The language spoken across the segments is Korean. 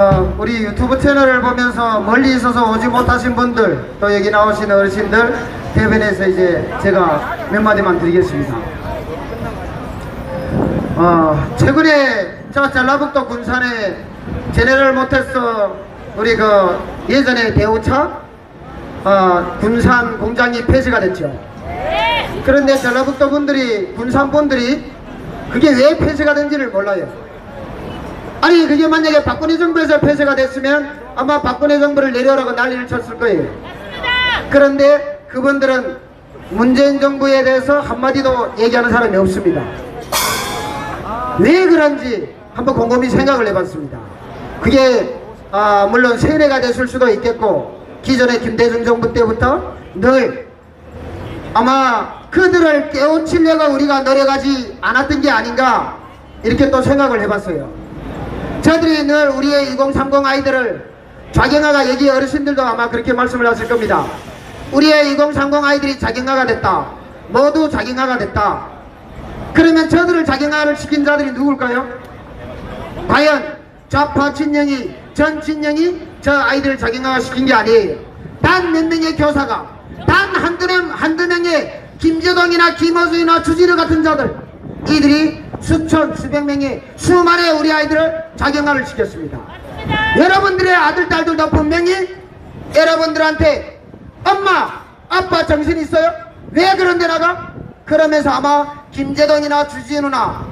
어, 우리 유튜브 채널을 보면서 멀리 있어서 오지 못하신 분들 또 여기 나오신 어르신들 대변해서 이제 제가 몇 마디만 드리겠습니다. 어, 최근에 저 전라북도 군산에 제네럴 모터스 우리 그 예전에 대우차 어, 군산 공장이 폐쇄가 됐죠. 그런데 전라북도 분들이 군산 분들이 그게 왜 폐쇄가 된지를 몰라요. 아니 그게 만약에 박근혜 정부에서 폐쇄가 됐으면 아마 박근혜 정부를 내려라고 난리를 쳤을 거예요. 그런데 그분들은 문재인 정부에 대해서 한마디도 얘기하는 사람이 없습니다. 왜 그런지 한번 곰곰이 생각을 해봤습니다. 그게 아, 물론 세뇌가 됐을 수도 있겠고 기존의 김대중 정부 때부터 늘 아마 그들을 깨우치려고 우리가 노력하지 않았던 게 아닌가 이렇게 또 생각을 해봤어요. 저들이 늘 우리의 2030 아이들을 자경화가 여기 어르신들도 아마 그렇게 말씀을 하실 겁니다. 우리의 2030 아이들이 자경화가 됐다. 모두 자경화가 됐다. 그러면 저들을 자경화를 시킨 자들이 누굴까요? 과연 좌파 진영이 전 진영이 저 아이들을 자경화가 시킨 게 아니에요. 단 몇 명의 교사가 단 한두 명 한두 명의 김재동이나 김호수이나 주지르 같은 자들 이들이 수천 수백 명의 수만의 우리 아이들을 자경화를 시켰습니다. 여러분들의 아들 딸들도 분명히 여러분들한테 엄마 아빠 정신 있어요? 왜 그런데 나가? 그러면서 아마 김재동이나 주진우나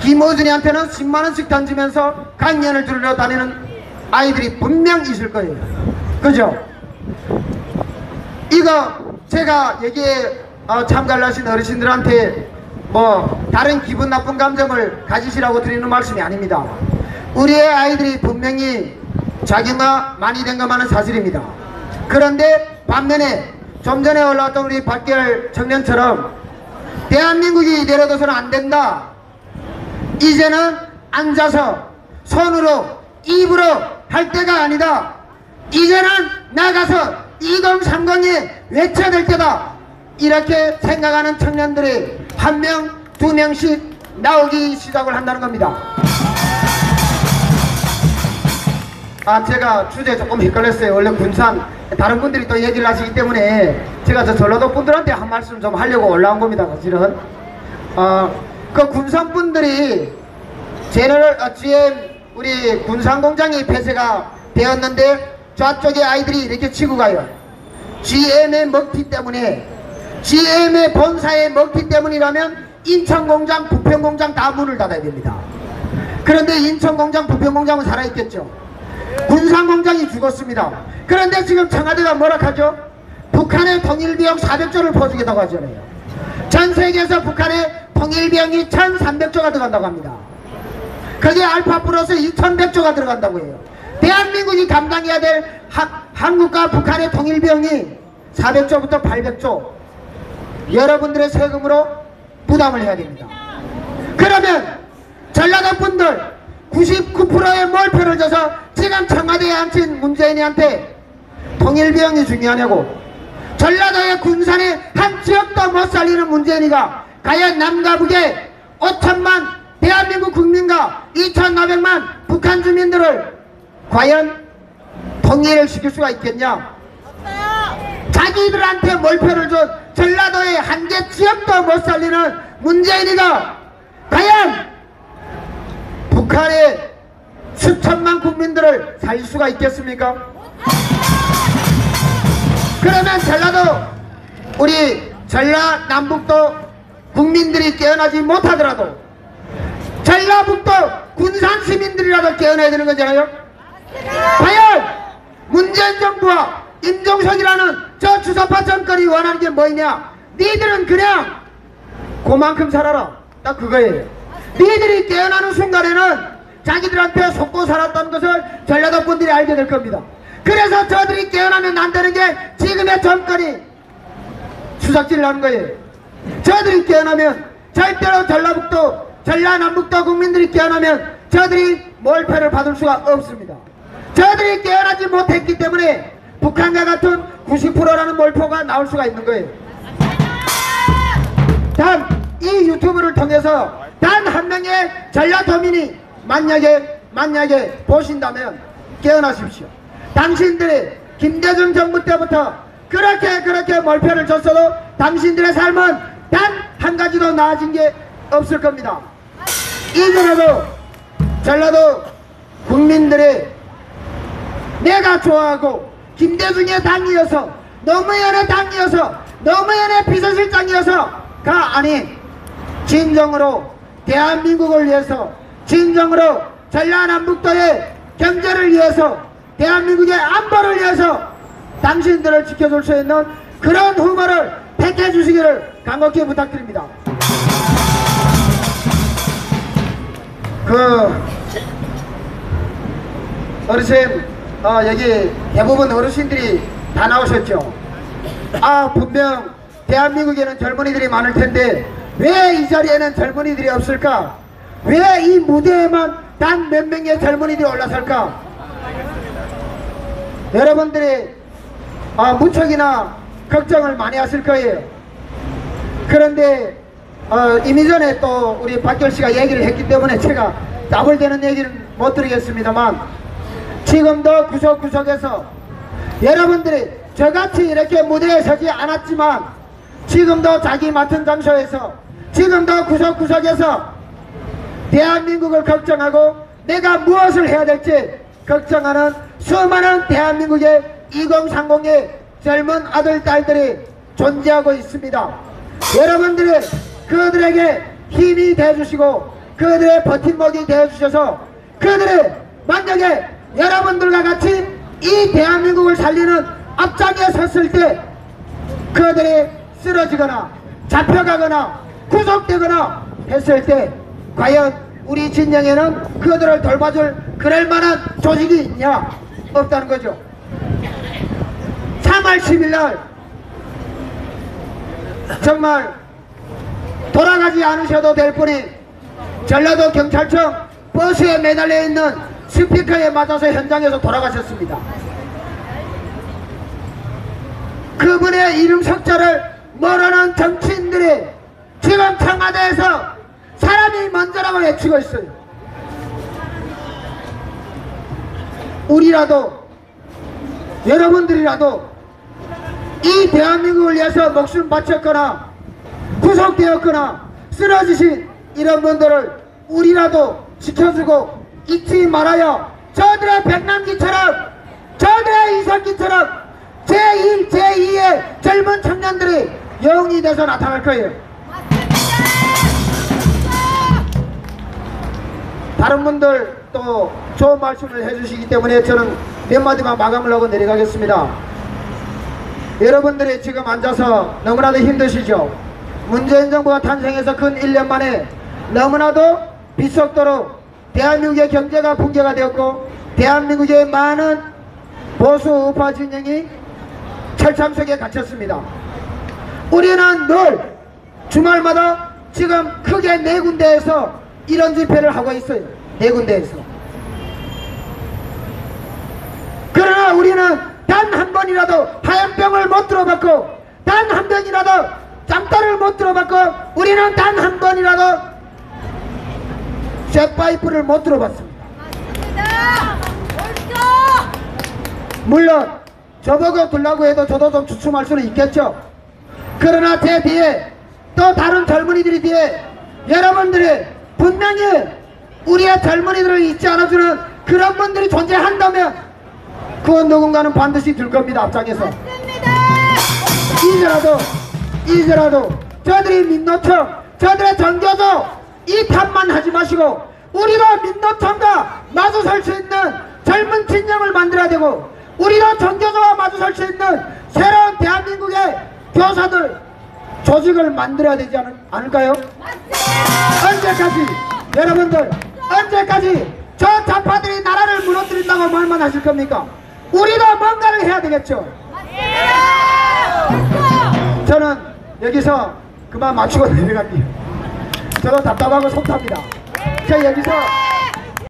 김호준이한테는 10만원씩 던지면서 강연을 들으러 다니는 아이들이 분명 있을 거예요. 그죠? 이거 제가 여기에 어, 참가를 하신 어르신들한테 뭐 다른 기분 나쁜 감정을 가지시라고 드리는 말씀이 아닙니다. 우리의 아이들이 분명히 자기가 많이 된 것만은 사실입니다. 그런데 반면에 좀 전에 올라왔던 우리 박계열 청년처럼 대한민국이 내려둬서는 안 된다. 이제는 앉아서 손으로 입으로 할 때가 아니다. 이제는 나가서 2030에 외쳐야 될 때다. 이렇게 생각하는 청년들이 한 명, 두 명씩 나오기 시작을 한다는 겁니다. 아, 제가 주제 조금 헷갈렸어요. 원래 군산, 다른 분들이 또 얘기를 하시기 때문에 제가 저 전라도 분들한테 한 말씀 좀 하려고 올라온 겁니다. 사실은. 어, 그 군산 분들이 제너럴 어, GM 우리 군산 공장이 폐쇄가 되었는데 좌쪽에 아이들이 이렇게 치고 가요. GM의 먹튀 때문에 GM의 본사의 먹튀 때문이라면 인천 공장, 부평 공장 다 문을 닫아야 됩니다. 그런데 인천 공장, 부평 공장은 살아있겠죠. 군산 공장이 죽었습니다. 그런데 지금 청와대가 뭐라 하죠? 북한의 통일비용 400조를 퍼주겠다고 하잖아요. 전 세계에서 북한의 통일비용이 1300조가 들어간다고 합니다. 그게 알파 플러스 2100조가 들어간다고 해요. 대한민국이 감당해야 될 하, 한국과 북한의 통일비용이 400조부터 800조 여러분들의 세금으로 부담을 해야 됩니다. 그러면 전라도 분들 99%의 몰표를 줘서 지금 청와대에 앉힌 문재인이한테 통일비용이 중요하냐고. 전라도의 군산에 한 지역도 못 살리는 문재인이가 과연 남과 북에 5천만 대한민국 국민과 2,500만 북한 주민들을 과연 통일을 시킬 수가 있겠냐? 자기들한테 몰표를 준 전라도의 한 개 지역도 못 살리는 문재인이가 과연 북한의 수천만 국민들을 살릴 수가 있겠습니까? 그러면 전라도 우리 전라 남북도 국민들이 깨어나지 못하더라도 전라북도 군산 시민들이라도 깨어나야 되는 거잖아요. 과연 문재인 정부와 임종석이라는 저 주사파 정권이 원하는 게 뭐냐? 니들은 그냥 그만큼 살아라. 딱 그거예요. 니들이 깨어나는 순간에는 자기들한테 속고 살았다는 것을 전라도 분들이 알게 될 겁니다. 그래서 저들이 깨어나면 안 되는 게 지금의 정권이 수작질을 하는 거예요. 저들이 깨어나면 절대로 전라북도, 전라남북도 국민들이 깨어나면 저들이 몰표를 받을 수가 없습니다. 저들이 깨어나지 못했기 때문에 북한과 같은 90%라는 몰표가 나올 수가 있는 거예요. 단 이 유튜브를 통해서 단 한 명의 전라도민이 만약에 만약에 보신다면 깨어나십시오. 당신들이 김대중 정부 때부터 그렇게 그렇게 몰표를 줬어도 당신들의 삶은 단 한 가지도 나아진 게 없을 겁니다. 이제라도 전라도 국민들이 내가 좋아하고 김대중의 당이어서 노무현의 당이어서 노무현의 비서실장이어서가 아닌 진정으로 대한민국을 위해서 진정으로 전라남북도의 경제를 위해서 대한민국의 안보를 위해서 당신들을 지켜줄 수 있는 그런 후보를 택해 주시기를 간곡히 부탁드립니다. 그 어르신 어, 여기 대부분 어르신들이 다 나오셨죠. 아 분명 대한민국에는 젊은이들이 많을 텐데 왜 이 자리에는 젊은이들이 없을까? 왜 이 무대에만 단 몇 명의 젊은이들이 올라설까? 여러분들이 아, 무척이나 걱정을 많이 하실 거예요. 그런데 어, 이미 전에 또 우리 박결 씨가 얘기를 했기 때문에 제가 답을 대는 얘기는 못 드리겠습니다만 지금도 구석구석에서 여러분들이 저같이 이렇게 무대에 서지 않았지만 지금도 자기 맡은 장소에서 지금도 구석구석에서 대한민국을 걱정하고 내가 무엇을 해야 될지 걱정하는 수많은 대한민국의 2030의 젊은 아들, 딸들이 존재하고 있습니다. 여러분들이 그들에게 힘이 되어주시고 그들의 버팀목이 되어주셔서 그들이 만약에 여러분들과 같이 이 대한민국을 살리는 앞장에 섰을 때 그들이 쓰러지거나 잡혀가거나 구속되거나 했을 때 과연 우리 진영에는 그들을 돌봐줄 그럴 만한 조직이 있냐? 없다는 거죠. 3월 10일 날 정말 돌아가지 않으셔도 될 분이 전라도 경찰청 버스에 매달려 있는 스피커에 맞아서 현장에서 돌아가셨습니다. 그분의 이름 석자를 모르는 정치인들이 지금 청와대에서 사람이 먼저라고 외치고 있어요. 우리라도 여러분들이라도 이 대한민국을 위해서 목숨 바쳤거나 구속되었거나 쓰러지신 이런 분들을 우리라도 지켜주고 잊지 말아요. 저들의 백남기처럼 저들의 이성기처럼 제1, 제2의 젊은 청년들이 영웅이 돼서 나타날 거예요. 다른 분들 또 좋은 말씀을 해주시기 때문에 저는 몇 마디만 마감을 하고 내려가겠습니다. 여러분들이 지금 앉아서 너무나도 힘드시죠? 문재인 정부가 탄생해서 근 1년 만에 너무나도 비속도로 대한민국의 경제가 붕괴가 되었고 대한민국의 많은 보수 우파 진영이 철참 속에 갇혔습니다. 우리는 늘 주말마다 지금 크게 네 군데에서 이런 집회를 하고 있어요. 네 군데에서. 그러나 우리는 단 한 번이라도 하얀병을 못 들어봤고 단한 번이라도 짬따를 못 들어봤고 우리는 단 한 번이라도 쇠파이프를 못 들어봤습니다. 물론 저보고 들라고 해도 저도 좀 주춤할 수는 있겠죠. 그러나 제 뒤에 또 다른 젊은이들이 뒤에 여러분들이 분명히 우리의 젊은이들을 잊지 않아주는 그런 분들이 존재한다면 그건 누군가는 반드시 들 겁니다 앞장에서 이제라도 이제라도 저들이 민노총 저들의 전교조 이 탓만 하지 마시고 우리도 민노총과 마주설 수 있는 젊은 진영을 만들어야 되고 우리도 전교조와 마주설 수 있는 새로운 대한민국의 교사들 조직을 만들어야 되지 않을, 않을까요? 언제까지 여러분들 언제까지 저 좌파들이 나라를 무너뜨린다고 말만 하실 겁니까? 우리도 뭔가를 해야 되겠죠. 저는 여기서 그만 맞추고 내려갈게요. 저도 답답하고 속탑니다. 저 여기서